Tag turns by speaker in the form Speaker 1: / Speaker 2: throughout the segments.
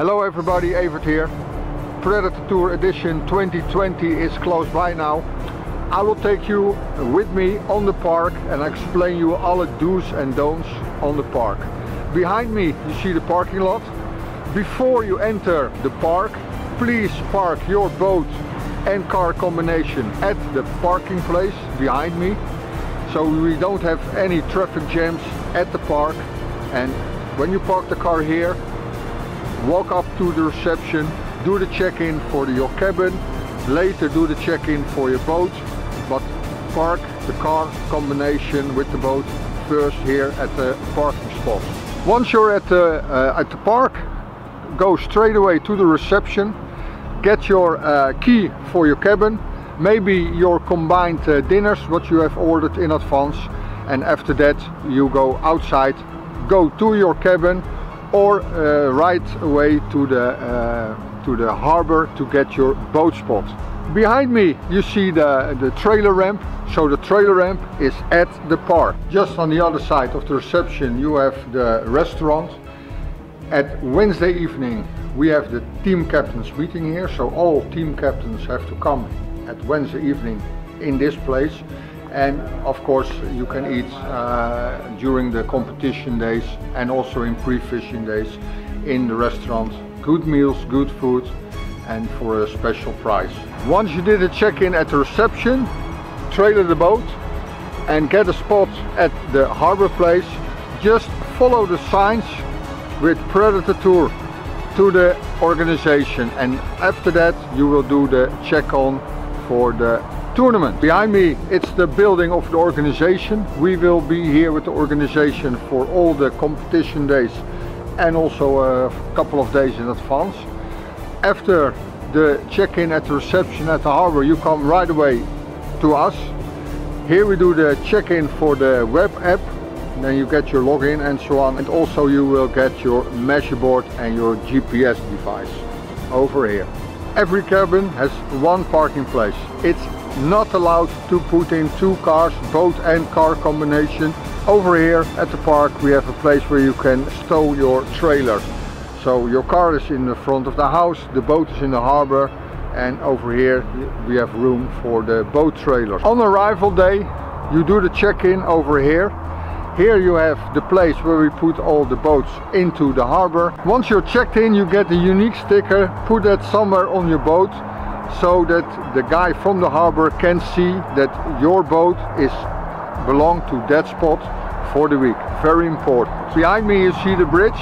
Speaker 1: Hello everybody, Evert here. Predator Tour Edition 2020 is close by now. I will take you with me on the park and explain you all the do's and don'ts on the park. Behind me you see the parking lot. Before you enter the park, please park your boat and car combination at the parking place behind me so we don't have any traffic jams at the park and when you park the car here walk up to the reception do the check-in for the, your cabin later do the check-in for your boat but park the car combination with the boat first here at the parking spot. Once you're at the uh, at the park go straight away to the reception get your uh, key for your cabin maybe your combined uh, dinners what you have ordered in advance and after that you go outside go to your cabin or uh, right away to the uh, to the harbor to get your boat spot. Behind me you see the the trailer ramp. So the trailer ramp is at the park. Just on the other side of the reception you have the restaurant. At Wednesday evening we have the team captains meeting here, so all team captains have to come at Wednesday evening in this place. And of course you can eat uh, during the competition days and also in pre-fishing days in the restaurant. Good meals, good food and for a special price. Once you did a check-in at the reception, trailer the boat and get a spot at the harbor place, just follow the signs with Predator Tour to the organization and after that you will do the check on for the tournament. Behind me it's the building of the organization. We will be here with the organization for all the competition days and also a couple of days in advance. After the check-in at the reception at the harbor you come right away to us. Here we do the check-in for the web app then you get your login and so on and also you will get your measure board and your GPS device over here. Every cabin has one parking place. It's not allowed to put in two cars, boat and car combination. Over here at the park we have a place where you can stow your trailer. So your car is in the front of the house, the boat is in the harbor and over here we have room for the boat trailer. On arrival day you do the check-in over here here you have the place where we put all the boats into the harbor. Once you're checked in you get a unique sticker, put that somewhere on your boat so that the guy from the harbor can see that your boat is belong to that spot for the week. Very important. Behind me you see the bridge.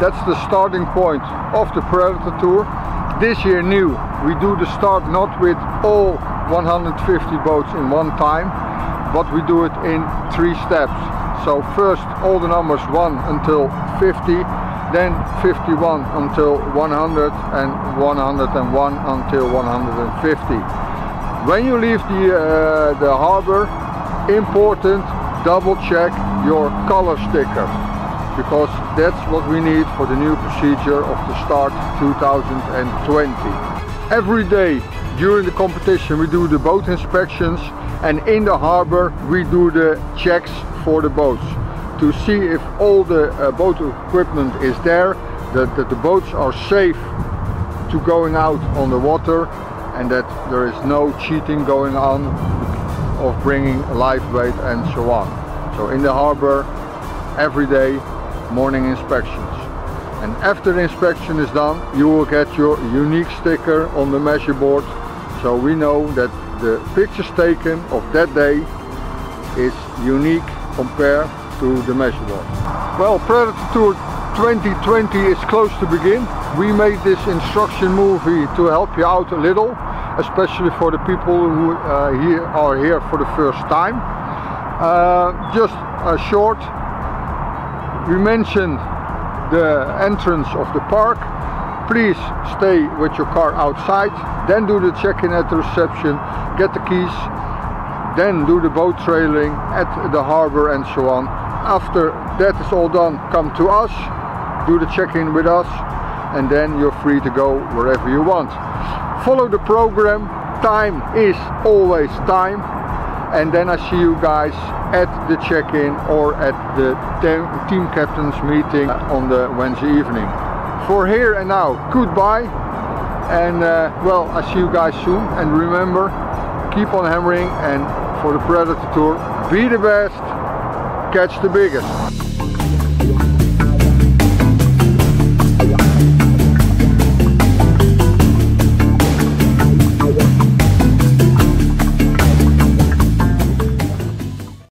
Speaker 1: That's the starting point of the Predator Tour. This year new. We do the start not with all 150 boats in one time but we do it in three steps. So first all the numbers 1 until 50, then 51 until 100 and 101 until 150. When you leave the, uh, the harbor, important, double check your color sticker because that's what we need for the new procedure of the start 2020. Every day during the competition we do the boat inspections and in the harbor we do the checks for the boats to see if all the uh, boat equipment is there that, that the boats are safe to going out on the water and that there is no cheating going on of bringing weight and so on. So in the harbor every day morning inspections. And after the inspection is done you will get your unique sticker on the measure board. So we know that the pictures taken of that day is unique compared to the measurement. Well, Predator Tour 2020 is close to begin. We made this instruction movie to help you out a little, especially for the people who uh, here are here for the first time. Uh, just a short, we mentioned the entrance of the park, please stay with your car outside then do the check-in at the reception get the keys then do the boat trailing at the harbor and so on after that is all done come to us do the check-in with us and then you're free to go wherever you want. Follow the program. Time is always time. And then I see you guys at the check-in or at the team captains meeting on the Wednesday evening. For here and now, goodbye. And uh, well, I see you guys soon. And remember, keep on hammering and for the Predator Tour, be the best, catch the biggest.